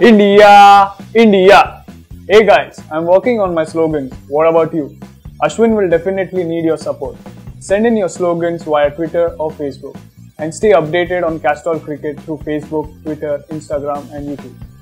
India, India. Hey guys, I'm working on my slogan. What about you? Ashwin will definitely need your support. Send in your slogans via Twitter or Facebook and stay updated on Castrol Cricket through Facebook, Twitter, Instagram, and YouTube.